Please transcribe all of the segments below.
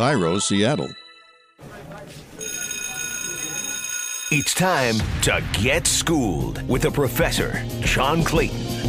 KIRO, Seattle. It's time to get schooled with a professor, John Clayton.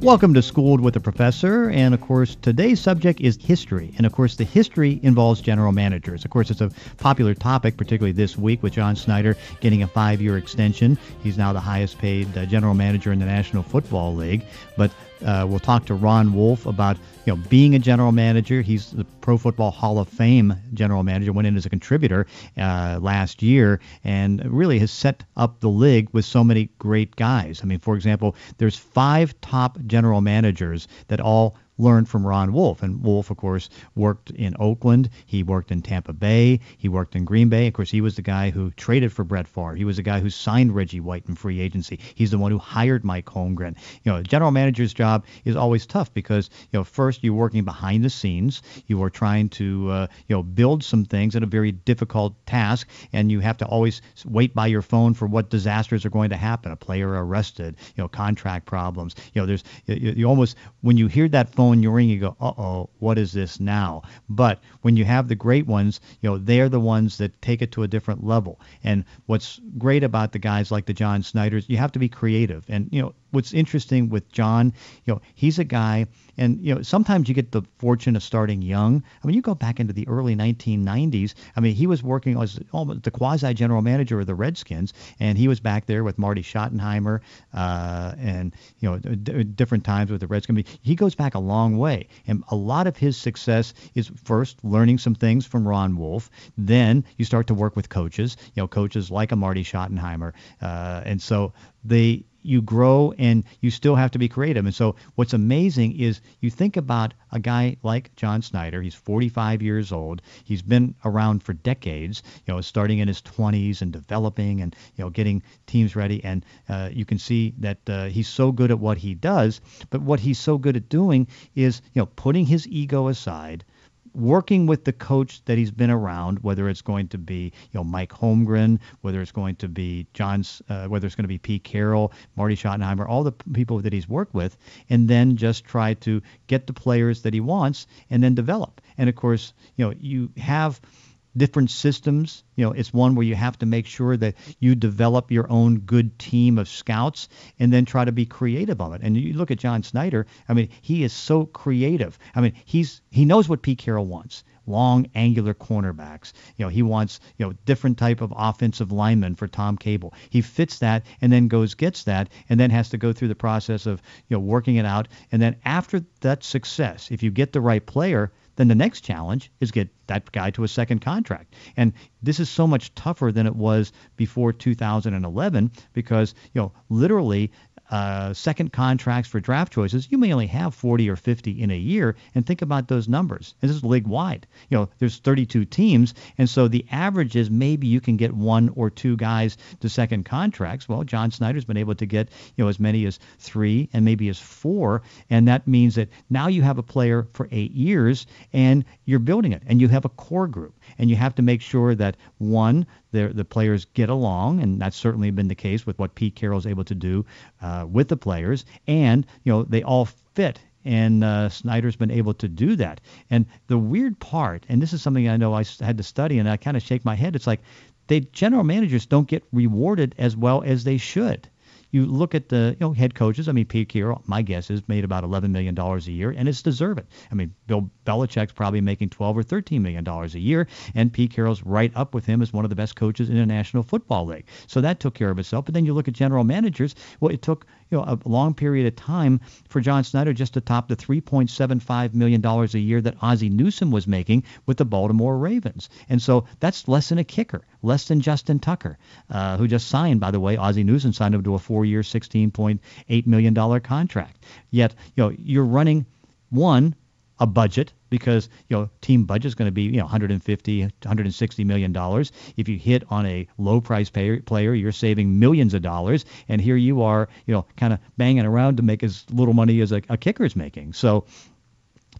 Welcome to Schooled with a Professor. And of course, today's subject is history. And of course, the history involves general managers. Of course, it's a popular topic, particularly this week with John Schneider getting a five year extension. He's now the highest paid uh, general manager in the National Football League. But uh, we'll talk to Ron Wolf about you know being a general manager. He's the Pro Football Hall of Fame general manager. Went in as a contributor uh, last year and really has set up the league with so many great guys. I mean, for example, there's five top general managers that all learned from Ron Wolf. And Wolf, of course, worked in Oakland. He worked in Tampa Bay. He worked in Green Bay. Of course, he was the guy who traded for Brett Favre. He was the guy who signed Reggie White in free agency. He's the one who hired Mike Holmgren. You know, general manager's job is always tough because, you know, first you're working behind the scenes. You are trying to, uh, you know, build some things at a very difficult task, and you have to always wait by your phone for what disasters are going to happen. A player arrested, you know, contract problems. You know, there's you, you almost when you hear that phone phone you ring, you go, uh-oh, what is this now? But when you have the great ones, you know, they're the ones that take it to a different level. And what's great about the guys like the John Schneiders, you have to be creative. And, you know, what's interesting with John, you know, he's a guy, and you know, sometimes you get the fortune of starting young. I mean, you go back into the early 1990s. I mean, he was working as almost the quasi general manager of the Redskins, and he was back there with Marty Schottenheimer, uh, and you know, d- different times with the Redskins. I mean, he goes back a long way, and a lot of his success is first learning some things from Ron Wolf. Then you start to work with coaches, you know, coaches like a Marty Schottenheimer, uh, and so they you grow and you still have to be creative. And so what's amazing is you think about a guy like John Schneider. He's 45 years old. He's been around for decades, you know, starting in his 20s and developing and, you know, getting teams ready. And uh, you can see that uh, he's so good at what he does. But what he's so good at doing is, you know, putting his ego aside, working with the coach that he's been around, whether it's going to be you know Mike Holmgren, whether it's going to be John's, uh, whether it's going to be Pete Carroll, Marty Schottenheimer, all the people that he's worked with, and then just try to get the players that he wants and then develop. And of course, you know you have different systems. You know, it's one where you have to make sure that you develop your own good team of scouts and then try to be creative on it. And you look at John Schneider, I mean, he is so creative. I mean, he's he knows what Pete Carroll wants. Long, angular cornerbacks. You know, he wants, you know, different type of offensive linemen for Tom Cable. He fits that and then goes gets that and then has to go through the process of, you know, working it out. And then after that success, if you get the right player, then the next challenge is get that guy to a second contract. And this is so much tougher than it was before 2011 because, you know, literally uh, second contracts for draft choices, you may only have 40 or 50 in a year. And think about those numbers. And this is league wide. You know, there's 32 teams, and so the average is maybe you can get one or two guys to second contracts. Well, John Schneider's been able to get you know as many as three and maybe as four, and that means that now you have a player for eight years, and you're building it, and you have a core group, and you have to make sure that one the the players get along, and that's certainly been the case with what Pete Carroll's able to do uh, with the players, and you know they all fit. And uh, Schneider's been able to do that. And the weird part, and this is something I know I had to study, and I kind of shake my head. It's like the general managers don't get rewarded as well as they should. You look at the you know head coaches. I mean, Pete Carroll, my guess is made about 11 million dollars a year, and it's deserved. I mean, Bill Belichick's probably making 12 or 13 million dollars a year, and Pete Carroll's right up with him as one of the best coaches in the National Football League. So that took care of itself. But then you look at general managers. Well, it took you know, a long period of time for John Schneider just to top the $3.75 million a year that Ozzie Newsome was making with the Baltimore Ravens. And so that's less than a kicker, less than Justin Tucker, uh, who just signed, by the way, Ozzie Newsome signed him to a four-year, $16.8 million contract. Yet, you know, you're running one a budget because you know team budget is going to be you know 150 160 million dollars. If you hit on a low price pay, player you're saving millions of dollars. And here you are you know kind of banging around to make as little money as a, a kicker is making. So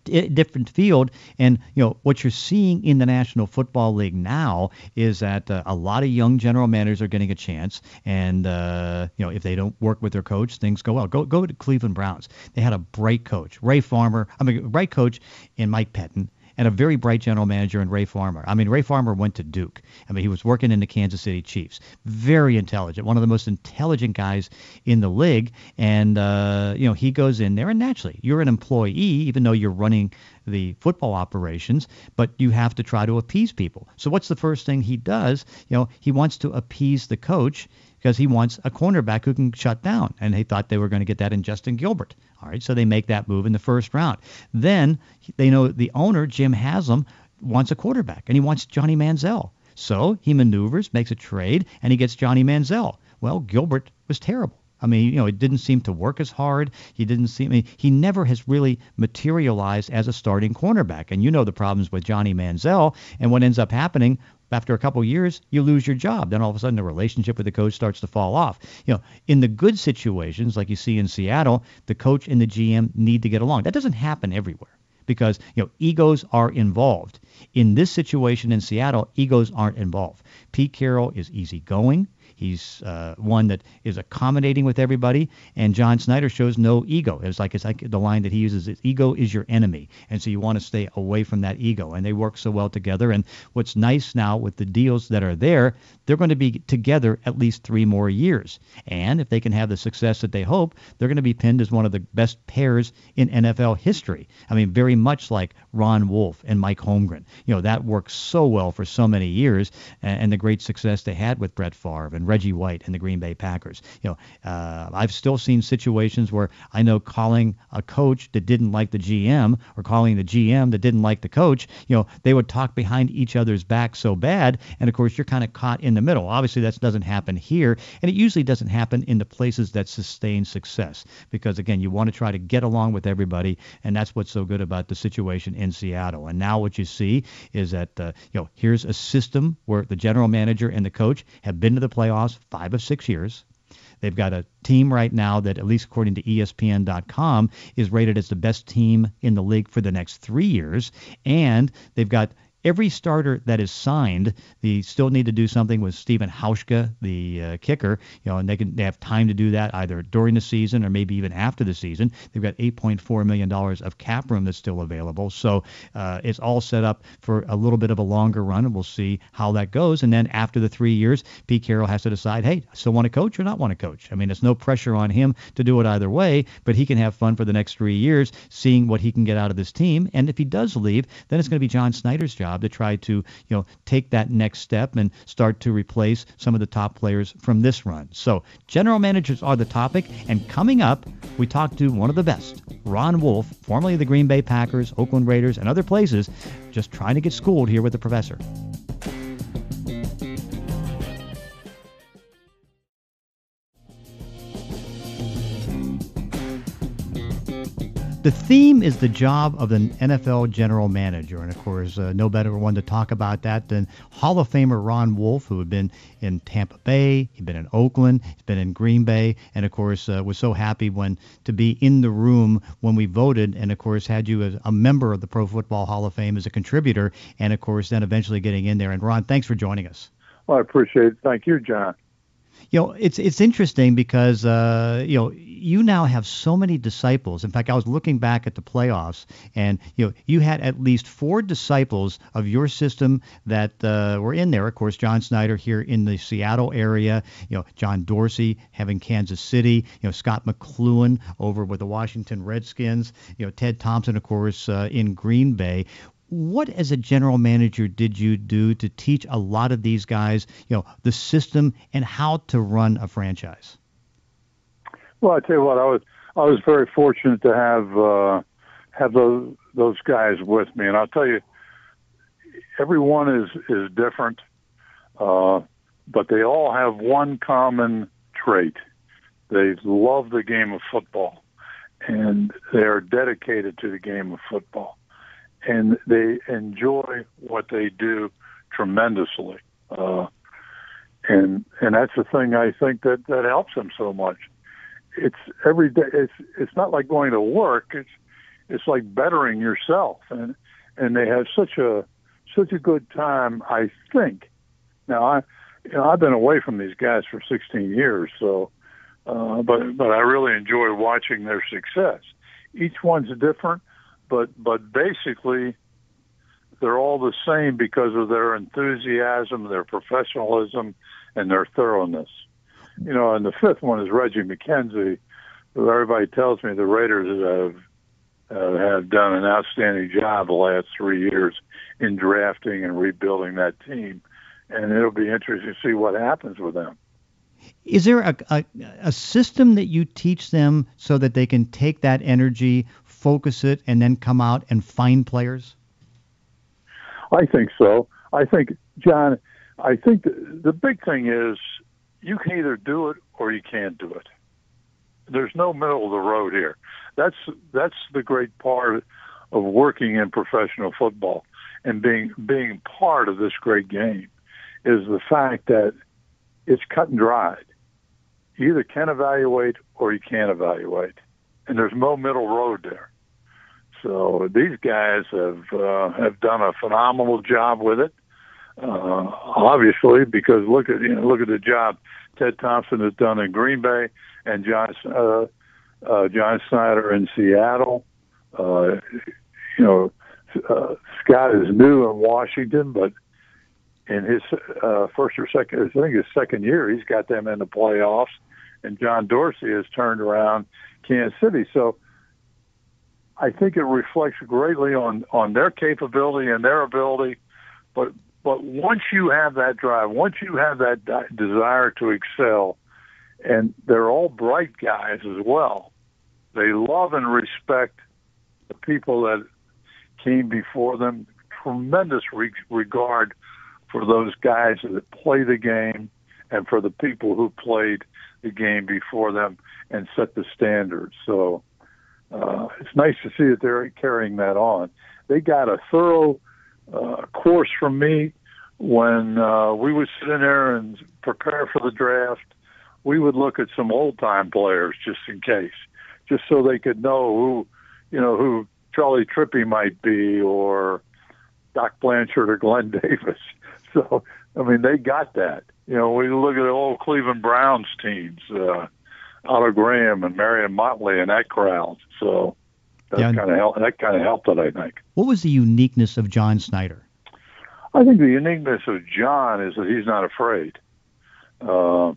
different field. And you know what you're seeing in the National Football League now is that uh, a lot of young general managers are getting a chance, and uh, you know if they don't work with their coach, things go well. Go go to Cleveland Browns. They had a bright coach, Ray Farmer. I mean, bright coach in Mike Pettine and a very bright general manager in Ray Farmer. I mean, Ray Farmer went to Duke. I mean, he was working in the Kansas City Chiefs. Very intelligent, one of the most intelligent guys in the league. And, uh, you know, he goes in there, and naturally, you're an employee, even though you're running the football operations, but you have to try to appease people. So what's the first thing he does? You know, he wants to appease the coach because he wants a cornerback who can shut down. And they thought they were going to get that in Justin Gilbert. All right, so they make that move in the first round. Then they know the owner, Jim Haslam, wants a quarterback, and he wants Johnny Manziel. So he maneuvers, makes a trade, and he gets Johnny Manziel. Well, Gilbert was terrible. I mean, you know, it didn't seem to work as hard. He didn't seem. I mean, he never has really materialized as a starting cornerback. And you know the problems with Johnny Manziel. And what ends up happening after a couple years, you lose your job. Then all of a sudden, the relationship with the coach starts to fall off. You know, in the good situations, like you see in Seattle, the coach and the GM need to get along. That doesn't happen everywhere because you know egos are involved. In this situation in Seattle, egos aren't involved. Pete Carroll is easygoing. He's uh, one that is accommodating with everybody, and John Schneider shows no ego. It's like it's like the line that he uses: is, "Ego is your enemy," and so you want to stay away from that ego. And they work so well together. And what's nice now with the deals that are there, they're going to be together at least three more years. And if they can have the success that they hope, they're going to be pinned as one of the best pairs in NFL history. I mean, very much like Ron Wolf and Mike Holmgren. You know, that worked so well for so many years, and, and the great success they had with Brett Favre and Reggie White and the Green Bay Packers. You know, uh, I've still seen situations where I know calling a coach that didn't like the GM or calling the GM that didn't like the coach, you know, they would talk behind each other's back so bad. And of course, you're kind of caught in the middle. Obviously, that doesn't happen here. And it usually doesn't happen in the places that sustain success because, again, you want to try to get along with everybody. And that's what's so good about the situation in Seattle. And now what you see is that, uh, you know, here's a system where the general manager and the coach have been to the playoffs five of six years. They've got a team right now that, at least according to ESPN.com, is rated as the best team in the league for the next three years. And they've got every starter that is signed, they still need to do something with Steven Hauschka, the uh, kicker, you know, and they can they have time to do that either during the season or maybe even after the season. They've got 8.4 million dollars of cap room that's still available, so uh, it's all set up for a little bit of a longer run, and we'll see how that goes. And then after the three years, Pete Carroll has to decide, hey, I still want to coach or not want to coach. I mean, there's no pressure on him to do it either way, but he can have fun for the next three years, seeing what he can get out of this team. And if he does leave, then it's going to be John Schneider's job job to try to, you know, take that next step and start to replace some of the top players from this run. So general managers are the topic. And coming up, we talk to one of the best, Ron Wolf, formerly of the Green Bay Packers, Oakland Raiders, and other places, just trying to get schooled here with the professor. The theme is the job of an NFL general manager. And of course, uh, no better one to talk about that than Hall of Famer Ron Wolf, who had been in Tampa Bay, he'd been in Oakland, he's been in Green Bay, and of course, uh, was so happy when to be in the room when we voted, and of course, had you as a member of the Pro Football Hall of Fame as a contributor, and of course, then eventually getting in there. And Ron, thanks for joining us. Well, I appreciate it. Thank you, John you know, it's it's interesting because uh, you know you now have so many disciples. In fact, I was looking back at the playoffs, and you know you had at least four disciples of your system that uh, were in there. Of course, John Schneider here in the Seattle area. You know, John Dorsey having Kansas City. You know, Scott McCloughan over with the Washington Redskins. You know, Ted Thompson, of course, uh, in Green Bay what as a general manager did you do to teach a lot of these guys, you know, the system and how to run a franchise? Well, I tell you what, I was I was very fortunate to have uh, have those those guys with me, and I'll tell you, everyone is is different, uh, but they all have one common trait: they love the game of football, and they are dedicated to the game of football and they enjoy what they do tremendously. Uh, and and that's the thing I think that that helps them so much. It's every day. It's it's not like going to work. It's it's like bettering yourself, and and they have such a such a good time. I think. Now I you know I've been away from these guys for 16 years, so uh, but but I really enjoy watching their success. Each one's different but but basically, they're all the same because of their enthusiasm, their professionalism, and their thoroughness. You know, and the fifth one is Reggie McKenzie, who everybody tells me the Raiders have uh, have done an outstanding job the last three years in drafting and rebuilding that team, and it'll be interesting to see what happens with them. Is there a, a, a system that you teach them so that they can take that energy, focus it, and then come out and find players? I think so. I think, John, I think the, the big thing is you can either do it or you can't do it. There's no middle of the road here. That's that's the great part of working in professional football and being being part of this great game is the fact that it's cut and dried. You either can evaluate or you can't evaluate, and there's no middle road there. So these guys have uh, have done a phenomenal job with it. Uh, obviously, because look at you know look at the job Ted Thompson has done in Green Bay and John uh, uh, John Schneider in Seattle. Uh, you know, uh, Scott is new in Washington, but in his uh, first or second, I think his second year, he's got them in the playoffs. And John Dorsey has turned around Kansas City. So I think it reflects greatly on on their capability and their ability. But but once you have that drive, once you have that desire to excel, and they're all bright guys as well. They love and respect the people that came before them. Tremendous re- regard for those guys that play the game and for the people who played the game before them and set the standards. So uh, it's nice to see that they're carrying that on. They got a thorough uh, course from me when uh, we would sit in there and prepare for the draft. We would look at some old time players just in case, just so they could know who, you know, who Charley Trippi might be or Doc Blanchard or Glenn Davis. So, I mean, they got that. You know, we look at the old Cleveland Browns teams, uh, Otto Graham and Marion Motley and that crowd. So that yeah. kind of helped. That kind of helped it, I think. What was the uniqueness of John Schneider? I think the uniqueness of John is that he's not afraid uh,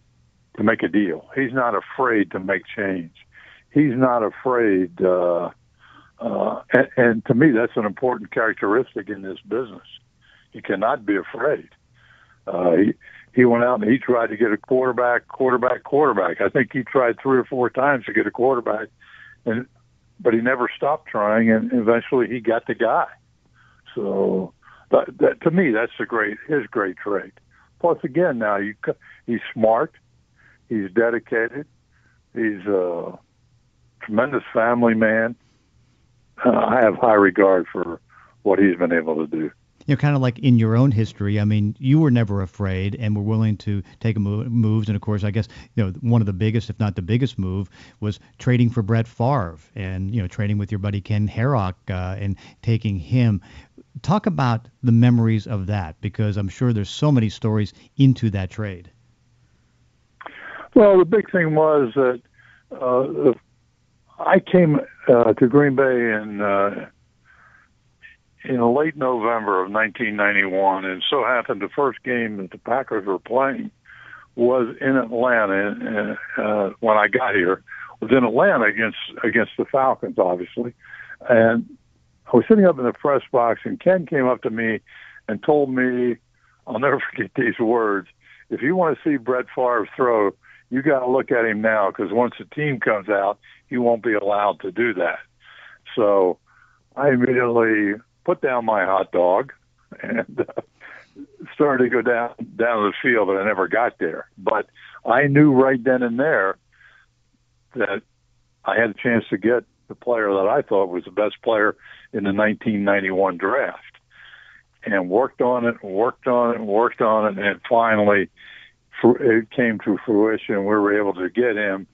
to make a deal. He's not afraid to make change. He's not afraid. Uh, uh, and, and to me, that's an important characteristic in this business. You cannot be afraid. Uh, he he went out and he tried to get a quarterback, quarterback, quarterback. I think he tried three or four times to get a quarterback, and but he never stopped trying, and eventually he got the guy. So that, that to me, that's a great his great trait. Plus, again, now you he's smart, he's dedicated, he's a tremendous family man. Uh, I have high regard for what he's been able to do you know, kind of like in your own history. I mean, you were never afraid and were willing to take move, moves. And of course, I guess you know one of the biggest, if not the biggest move, was trading for Brett Favre and you know trading with your buddy Ken Herock uh, and taking him. Talk about the memories of that because I'm sure there's so many stories into that trade. Well, the big thing was that uh, I came uh, to Green Bay in uh, in late November of 1991, and so happened the first game that the Packers were playing was in Atlanta uh, when I got here. Was in Atlanta against against the Falcons, obviously, and I was sitting up in the press box, and Ken came up to me and told me, I'll never forget these words. If you want to see Brett Favre throw, you got to look at him now because once the team comes out, he won't be allowed to do that. So I immediately put down my hot dog and uh, started to go down down the field, but I never got there. But I knew right then and there that I had a chance to get the player that I thought was the best player in the 1991 draft, and worked on it, worked on it, worked on it, and finally it came to fruition. We were able to get him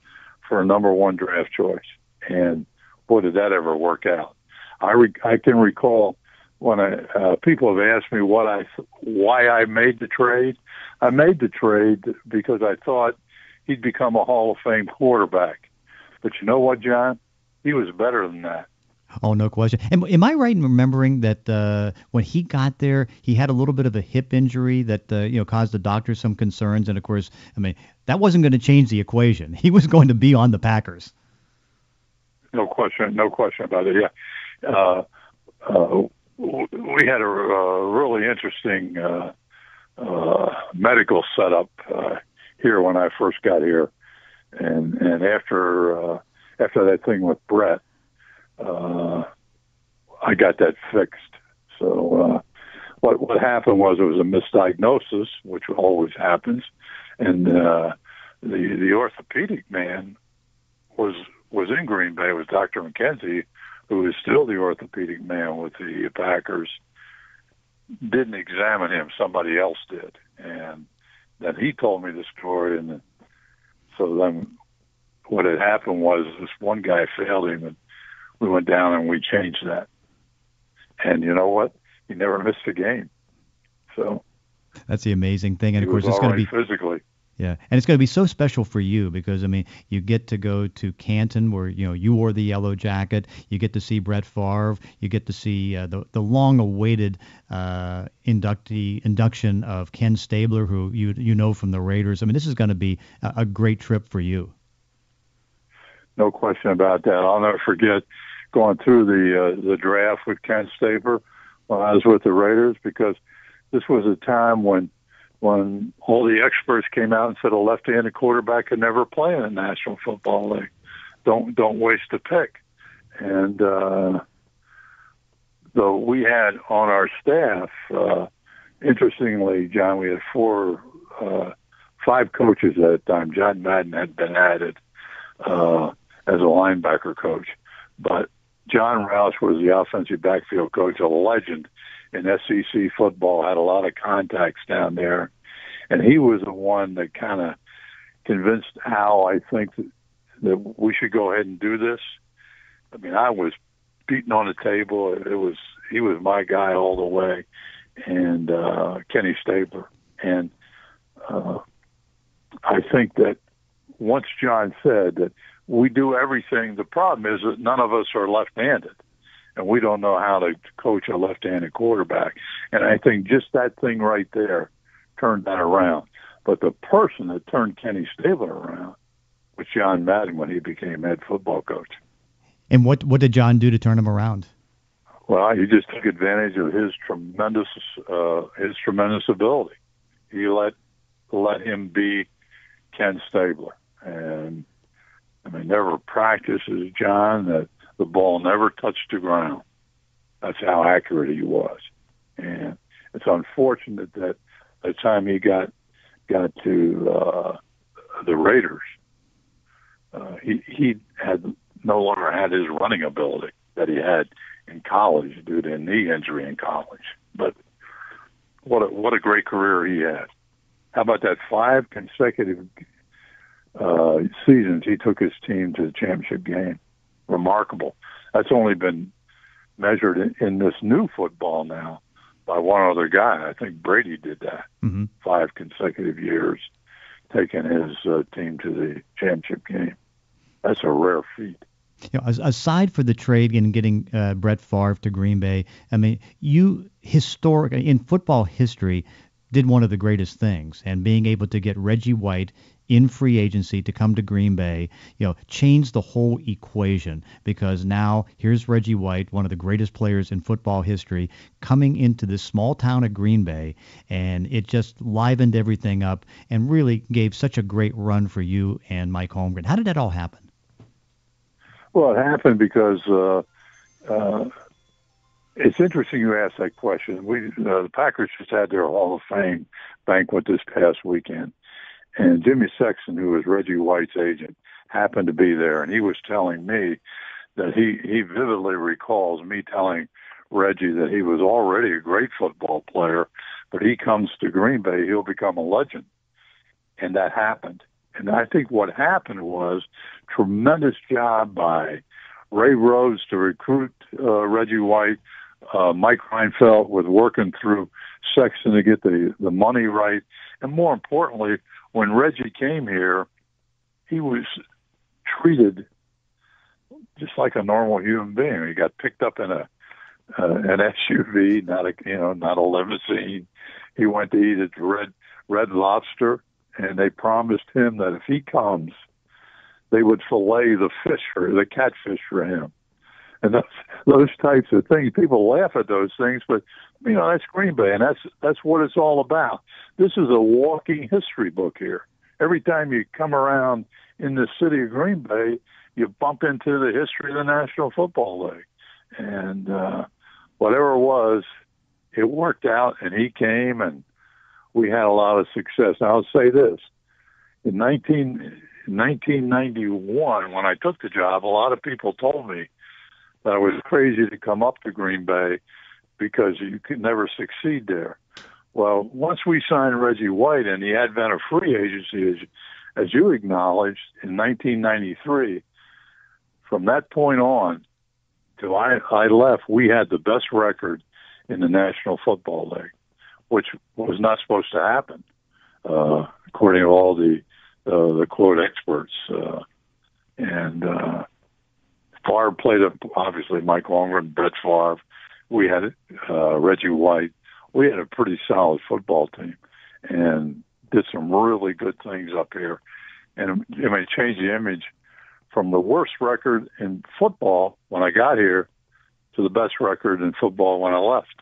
for a number one draft choice, and boy, did that ever work out! I re- I can recall when I, uh, people have asked me what I, why I made the trade, I made the trade because I thought he'd become a Hall of Fame quarterback. But you know what, John? He was better than that. Oh, no question. Am, am I right in remembering that uh, when he got there, he had a little bit of a hip injury that uh, you know caused the doctor some concerns, and of course, I mean that wasn't going to change the equation. He was going to be on the Packers. No question, no question about it. Yeah, uh, uh, we had a, a really interesting uh, uh, medical setup uh, here when I first got here, and and after uh, after that thing with Brett, uh, I got that fixed. So uh, what what happened was it was a misdiagnosis, which always happens, and uh, the the orthopedic man was was in Green Bay. Was Dr. McKenzie, who is still the orthopedic man with the Packers. Didn't examine him; somebody else did, and then he told me the story, and so then what had happened was this one guy failed him, and we went down and we changed that. And you know what? He never missed a game. So that's the amazing thing, and of course it's going to be physically. Yeah, and it's going to be so special for you because I mean, you get to go to Canton where you know you wore the yellow jacket. You get to see Brett Favre. You get to see uh, the the long-awaited uh, inductee induction of Ken Stabler, who you you know from the Raiders. I mean, this is going to be a, a great trip for you. No question about that. I'll never forget going through the uh, the draft with Ken Stabler when I was with the Raiders because this was a time when when all the experts came out and said a left-handed quarterback could never play in the National Football League. Don't don't waste a pick. And uh, though we had on our staff, uh, interestingly, John, we had four, uh, five coaches at the time. John Madden had been added uh, as a linebacker coach, but John Rauch was the offensive backfield coach, a legend in SEC football, had a lot of contacts down there. And he was the one that kind of convinced Al, I think, that, that we should go ahead and do this. I mean, I was beating on the table. It was he was my guy all the way, and uh, Kenny Stabler. And uh, I think that once John said that we do everything, the problem is that none of us are left-handed and we don't know how to coach a left-handed quarterback. And I think just that thing right there turned that around. But the person that turned Kenny Stabler around was John Madden when he became head football coach. And what what did John do to turn him around? Well, he just took advantage of his tremendous uh, his tremendous ability. He let let him be Ken Stabler, and I mean, never practices John that the ball never touched the ground. That's how accurate he was. And it's unfortunate that by the time he got got to uh, the Raiders, uh, he he had no longer had his running ability that he had in college due to a knee injury in college. But what a, what a great career he had. How about that five consecutive uh, seasons he took his team to the championship game? remarkable. That's only been measured in, in this new football now by one other guy. I think Brady did that mm-hmm. five consecutive years, taking his uh, team to the championship game. That's a rare feat. You know, aside for the trade and getting uh, Brett Favre to Green Bay, I mean, you historic in football history did one of the greatest things, and being able to get Reggie White in free agency to come to Green Bay, you know, changed the whole equation because now here's Reggie White, one of the greatest players in football history, coming into this small town of Green Bay, and it just livened everything up and really gave such a great run for you and Mike Holmgren. How did that all happen? Well, it happened because uh, uh, it's interesting you asked that question. We uh, the Packers just had their Hall of Fame banquet this past weekend, and Jimmy Sexton, who was Reggie White's agent, happened to be there, and he was telling me that he he vividly recalls me telling Reggie that he was already a great football player, but he comes to Green Bay, he'll become a legend, and that happened. And I think what happened was tremendous job by Ray Rhodes to recruit uh, Reggie White. Uh, Mike Reinfeldt was working through Sexton to get the the money right, and more importantly, when Reggie came here, he was treated just like a normal human being. He got picked up in a uh, an SUV, not a you know not a limousine. He went to eat at Red Red Lobster, and they promised him that if he comes, they would fillet the fish for the catfish for him. And those those types of things, people laugh at those things, but you know that's Green Bay, and that's that's what it's all about. This is a walking history book here. Every time you come around in the city of Green Bay, you bump into the history of the National Football League, and uh, whatever it was, it worked out, and he came, and we had a lot of success. I'll say this: in 19, 1991, when I took the job, a lot of people told me that I was crazy to come up to Green Bay because you could never succeed there. Well, once we signed Reggie White and the advent of free agency, as, as you acknowledged, in 1993, from that point on till I, I left, we had the best record in the National Football League, which was not supposed to happen, uh, according to all the uh, the quote experts. Uh, and uh, Favre played a, obviously Mike Holmgren, Brett Favre. We had uh, Reggie White. We had a pretty solid football team, and did some really good things up here. And it may change the image from the worst record in football when I got here to the best record in football when I left.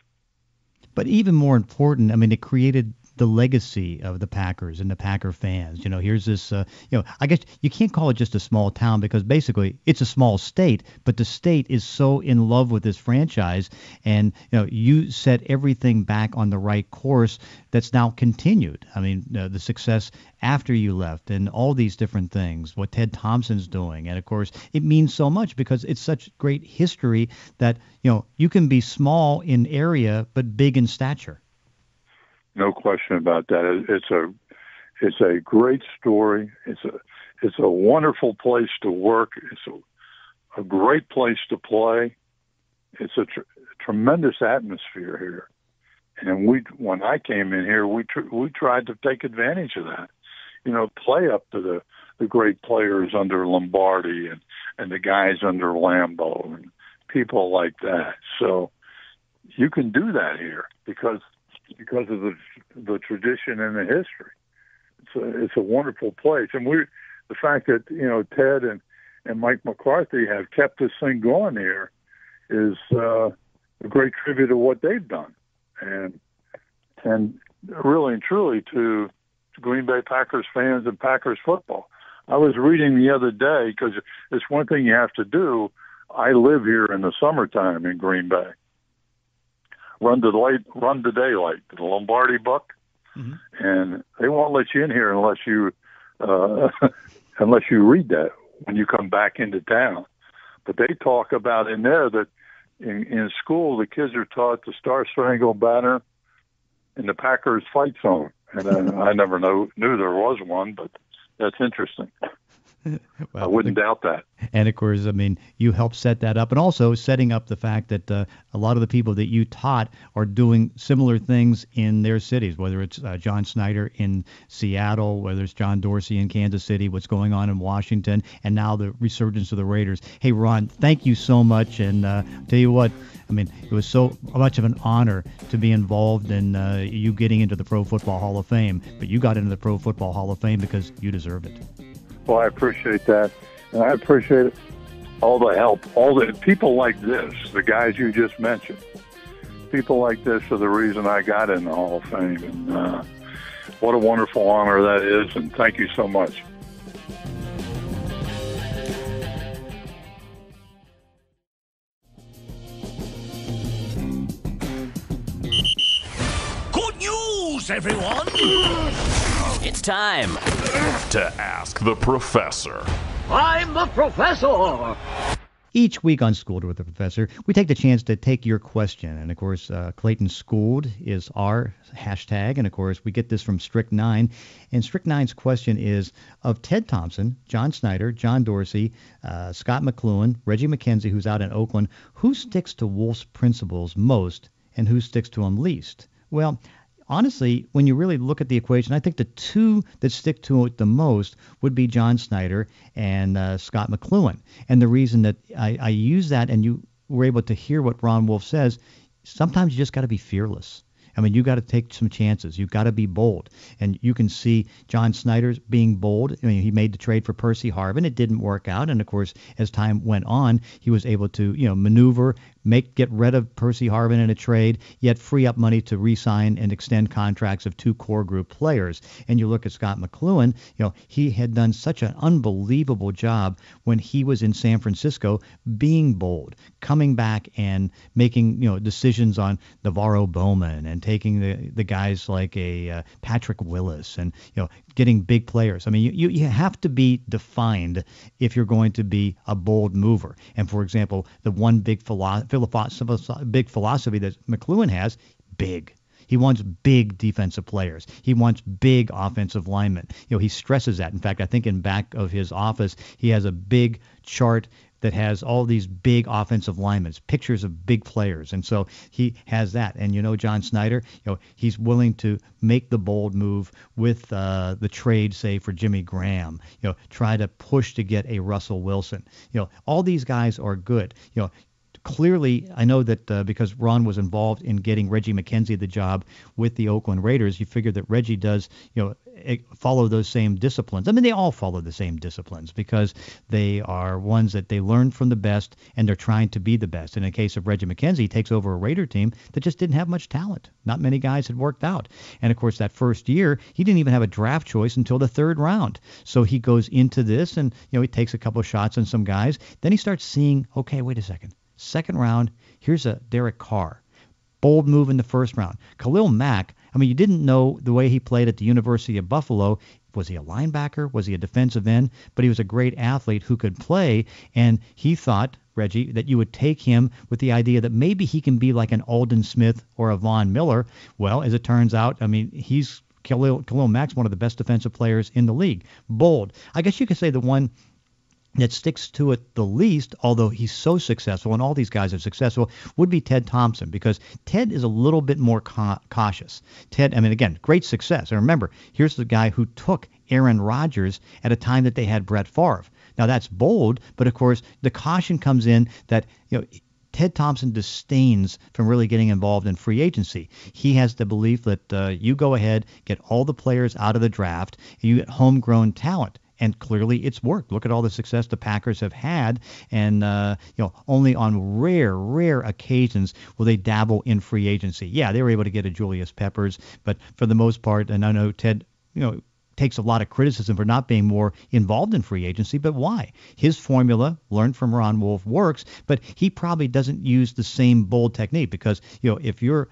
But even more important, I mean, it created the legacy of the Packers and the Packer fans. You know, here's this, uh, you know, I guess you can't call it just a small town because basically it's a small state, but the state is so in love with this franchise, and you know, you set everything back on the right course that's now continued. I mean, uh, the success after you left and all these different things, what Ted Thompson's doing, and of course, it means so much because it's such great history that you know you can be small in area but big in stature. No question about that. It's a it's a great story. It's a it's a wonderful place to work. It's a, a great place to play. It's a tr- tremendous atmosphere here, and we when I came in here, we tr- we tried to take advantage of that. You know, play up to the the great players under Lombardi and and the guys under Lambeau and people like that. So you can do that here because because of the the tradition and the history. It's a it's a wonderful place, and we the fact that you know Ted and and Mike McCarthy have kept this thing going here is uh, a great tribute to what they've done, and and really and truly to, to Green Bay Packers fans and Packers football. I was reading the other day because it's one thing you have to do. I live here in the summertime in Green Bay, run to the light, run to daylight, the Lombardi book, mm-hmm. and they won't let you in here unless you uh, unless you read that when you come back into town. But they talk about in there that in, in school the kids are taught the Star Spangled Banner and the Packers fight song, and I, I never know, knew there was one, but that's interesting. well, I wouldn't doubt that. And of course, I mean, you helped set that up, and also setting up the fact that uh, a lot of the people that you taught are doing similar things in their cities. Whether it's uh, John Schneider in Seattle, whether it's John Dorsey in Kansas City, what's going on in Washington, and now the resurgence of the Raiders. Hey, Ron, thank you so much, and uh, tell you what. I mean, it was so much of an honor to be involved in uh, you getting into the Pro Football Hall of Fame, but you got into the Pro Football Hall of Fame because you deserve it. Well, I appreciate that. And I appreciate all the help, all the people like this, the guys you just mentioned. People like this are the reason I got in the Hall of Fame. And uh, what a wonderful honor that is. And thank you so much. Good news, everyone! It's time to ask the professor. I'm the professor. Each week on Schooled with the Professor, we take the chance to take your question. And of course, uh, Clayton Schooled is our hashtag. And of course, we get this from Strict Nine. And Strict Nine's question is of Ted Thompson, John Schneider, John Dorsey, uh, Scott McCloughan, Reggie McKenzie, who's out in Oakland, who sticks to Wolf's principles most and who sticks to them least? Well, honestly, when you really look at the equation, I think the two that stick to it the most would be John Schneider and uh, Scott McCloughan. And the reason that I, I use that and you were able to hear what Ron Wolf says, sometimes you just got to be fearless. I mean, you got to take some chances. You've got to be bold. And you can see John Schneider's being bold. I mean, he made the trade for Percy Harvin. It didn't work out. And of course, as time went on, he was able to, you know, maneuver, make get rid of Percy Harvin in a trade, yet free up money to re-sign and extend contracts of two core group players. And you look at Scott McCloughan, you know, he had done such an unbelievable job when he was in San Francisco being bold, coming back and making, you know, decisions on NaVorro Bowman and taking the the guys like a uh, Patrick Willis and, you know, getting big players. I mean, you, you have to be defined if you're going to be a bold mover. And for example, the one big philosophy, big philosophy that McCloughan has, big. He wants big defensive players. He wants big offensive linemen. You know, he stresses that. In fact, I think in back of his office, he has a big chart that has all these big offensive linemen, pictures of big players, and so he has that. And you know, John Schneider, you know, he's willing to make the bold move with uh, the trade, say for Jimmy Graham. You know, try to push to get a Russell Wilson. You know, all these guys are good. You know, clearly, I know that uh, because Ron was involved in getting Reggie McKenzie the job with the Oakland Raiders, you figure that Reggie does, you know, eh, follow those same disciplines. I mean, they all follow the same disciplines because they are ones that they learn from the best and they're trying to be the best. In the case of Reggie McKenzie, he takes over a Raider team that just didn't have much talent. Not many guys had worked out. And of course, that first year, he didn't even have a draft choice until the third round. So he goes into this and, you know, he takes a couple shots on some guys. Then he starts seeing, okay, wait a second Second round, here's a Derek Carr. Bold move in the first round. Khalil Mack, I mean, you didn't know the way he played at the University of Buffalo. Was he a linebacker? Was he a defensive end? But he was a great athlete who could play, and he thought, Reggie, that you would take him with the idea that maybe he can be like an Aldon Smith or a Von Miller. Well, as it turns out, I mean, he's Khalil, Khalil Mack's one of the best defensive players in the league. Bold. I guess you could say the one that sticks to it the least, although he's so successful and all these guys are successful, would be Ted Thompson because Ted is a little bit more ca- cautious. Ted, I mean, again, great success. And remember, here's the guy who took Aaron Rodgers at a time that they had Brett Favre. Now that's bold, but of course the caution comes in that you know Ted Thompson disdains from really getting involved in free agency. He has the belief that uh, you go ahead, get all the players out of the draft, and you get homegrown talent and clearly it's worked. Look at all the success the Packers have had, and uh, you know only on rare, rare occasions will they dabble in free agency. Yeah, they were able to get a Julius Peppers, but for the most part, and I know Ted, you know takes a lot of criticism for not being more involved in free agency, but why? His formula, learned from Ron Wolf, works, but he probably doesn't use the same bold technique because, you know, if you're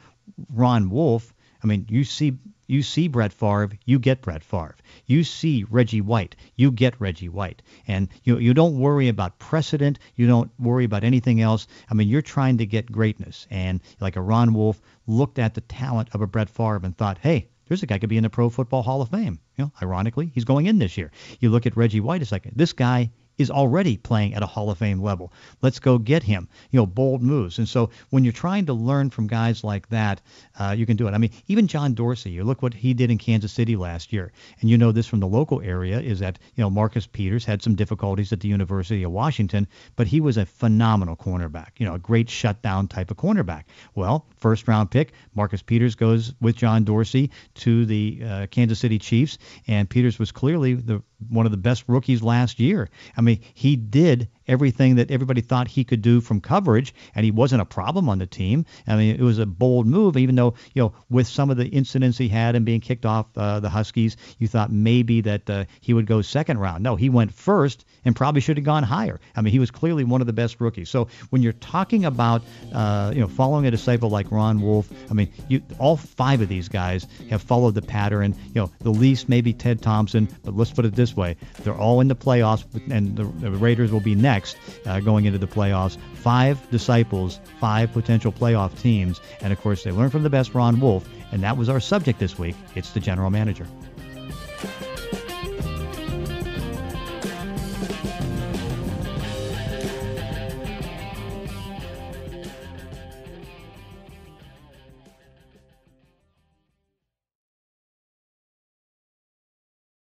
Ron Wolf, I mean, you see you see Brett Favre, you get Brett Favre. You see Reggie White, you get Reggie White. And you you don't worry about precedent, you don't worry about anything else. I mean, you're trying to get greatness. And like a Ron Wolf looked at the talent of a Brett Favre and thought, "Hey, there's a guy could be in the Pro Football Hall of Fame." You know, ironically, he's going in this year. You look at Reggie White, it's like this guy is already playing at a Hall of Fame level. Let's go get him. You know, bold moves. And so when you're trying to learn from guys like that, uh, you can do it. I mean, even John Dorsey, you look what he did in Kansas City last year. And you know this from the local area is that, you know, Marcus Peters had some difficulties at the University of Washington, but he was a phenomenal cornerback, you know, a great shutdown type of cornerback. Well, first round pick, Marcus Peters goes with John Dorsey to the uh, Kansas City Chiefs, and Peters was clearly the one of the best rookies last year. I mean, he did everything that everybody thought he could do from coverage, and he wasn't a problem on the team. I mean, it was a bold move, even though you know with some of the incidents he had and being kicked off uh, the Huskies, you thought maybe that uh, he would go second round. No, he went first and probably should have gone higher. I mean, he was clearly one of the best rookies. So when you're talking about uh, you know following a disciple like Ron Wolf, I mean, you all five of these guys have followed the pattern. You know, the least maybe Ted Thompson, but let's put it this way: they're all in the playoffs, and the, the Raiders will be next next uh, going into the playoffs. Five disciples, five potential playoff teams. And of course, they learned from the best Ron Wolf. And that was our subject this week. It's the general manager.